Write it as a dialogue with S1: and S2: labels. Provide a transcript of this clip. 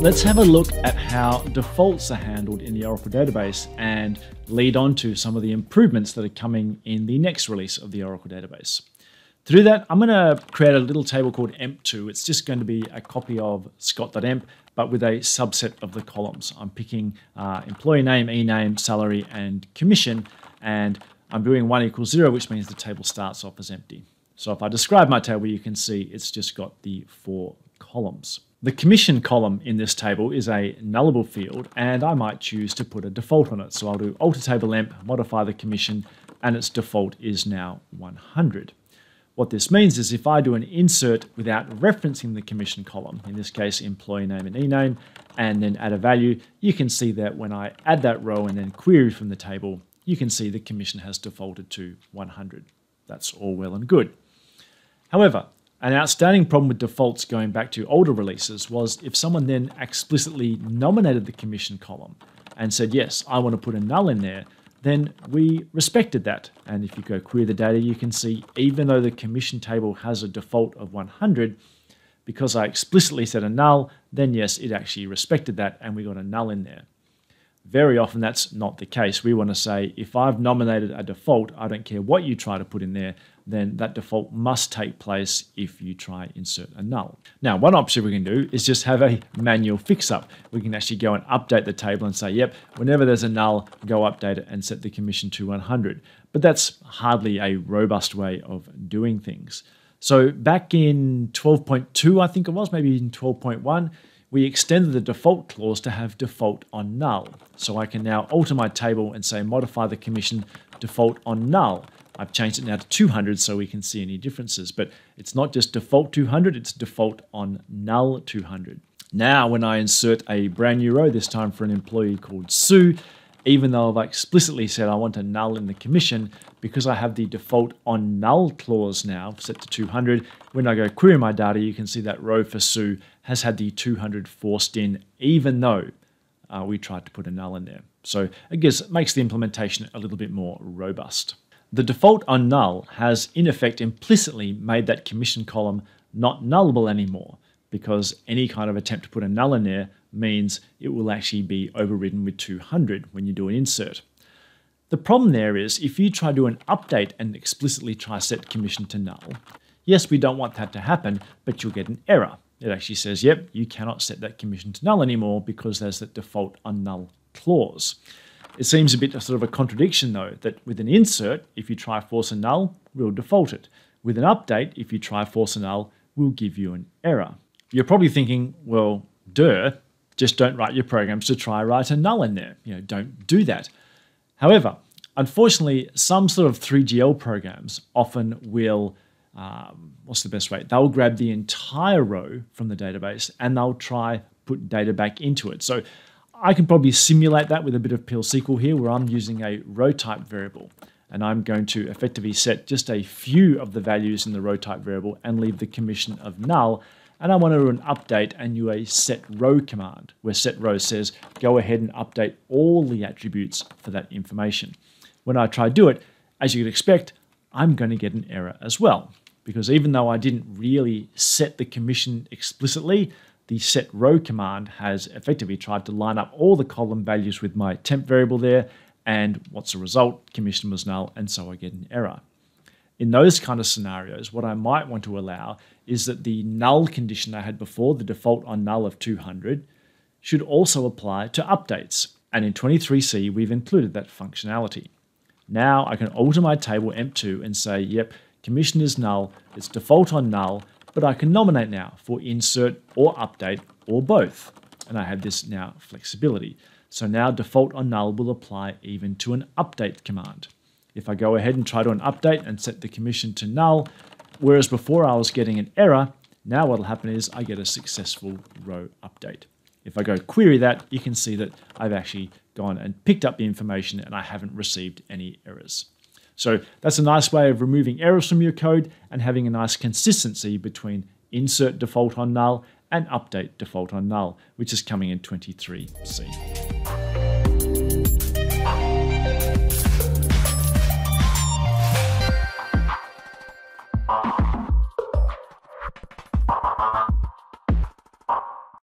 S1: Let's have a look at how defaults are handled in the Oracle database and lead on to some of the improvements that are coming in the next release of the Oracle database. To do that, I'm going to create a little table called emp2. It's just going to be a copy of scott.emp, but with a subset of the columns. I'm picking uh, employee name, e-name, salary, and commission, and I'm doing 1 equals 0, which means the table starts off as empty. So if I describe my table, you can see it's just got the four columns. The commission column in this table is a nullable field, and I might choose to put a default on it. So I'll do alter table emp, modify the commission, and its default is now 100. What this means is if I do an insert without referencing the commission column, in this case employee name and e-name, and then add a value, you can see that when I add that row and then query from the table, you can see the commission has defaulted to 100. That's all well and good. However, an outstanding problem with defaults going back to older releases was if someone then explicitly nominated the commission column and said, yes, I want to put a null in there, then we respected that. And if you go query the data, you can see even though the commission table has a default of 100, because I explicitly said a null, then yes, it actually respected that and we got a null in there. Very often that's not the case. We want to say, if I've nominated a default, I don't care what you try to put in there, then that default must take place if you try insert a null. Now, one option we can do is just have a manual fix up. We can actually go and update the table and say, yep, whenever there's a null, go update it and set the commission to 100. But that's hardly a robust way of doing things. So back in 12.2, I think it was, maybe in 12.1, we extended the default clause to have default on null. So I can now alter my table and say modify the commission default on null. I've changed it now to 200 so we can see any differences, but it's not just default 200, it's default on null 200. Now, when I insert a brand new row, this time for an employee called Sue, even though I've explicitly said I want a null in the commission, because I have the default on null clause now set to 200, when I go query my data, you can see that row for Sue has had the 200 forced in, even though uh, we tried to put a null in there. So it gives, makes the implementation a little bit more robust. The default on null has in effect implicitly made that commission column not nullable anymore because any kind of attempt to put a null in there means it will actually be overridden with 200 when you do an insert. The problem there is if you try to do an update and explicitly try set commission to null, yes, we don't want that to happen, but you'll get an error. It actually says, yep, you cannot set that commission to null anymore because there's that default on null clause. It seems a bit sort of a contradiction though, that with an insert, if you try force a null, we'll default it. With an update, if you try force a null, we'll give you an error. You're probably thinking, well, duh, just don't write your programs to try write a null in there. You know, don't do that. However, unfortunately, some sort of 3GL programs often will, um, what's the best way? They'll grab the entire row from the database and they'll try put data back into it. So I can probably simulate that with a bit of PL SQL here where I'm using a row type variable and I'm going to effectively set just a few of the values in the row type variable and leave the commission of null and I want to do an update and use a set row command where set row says go ahead and update all the attributes for that information. When I try to do it, as you would expect, I'm going to get an error as well because even though I didn't really set the commission explicitly, the set row command has effectively tried to line up all the column values with my temp variable there, and what's the result? Commission was null, and so I get an error. In those kind of scenarios, what I might want to allow is that the null condition I had before, the default on null of 200, should also apply to updates. And in 23C, we've included that functionality. Now I can alter my table emp2 and say, yep, commission is null, it's default on null, but I can nominate now for insert or update or both. And I have this now flexibility. So now default on null will apply even to an update command. If I go ahead and try to an update and set the commission to null, whereas before I was getting an error, now what will happen is I get a successful row update. If I go query that, you can see that I've actually gone and picked up the information and I haven't received any errors. So that's a nice way of removing errors from your code and having a nice consistency between insert default on null and update default on null, which is coming in 23C.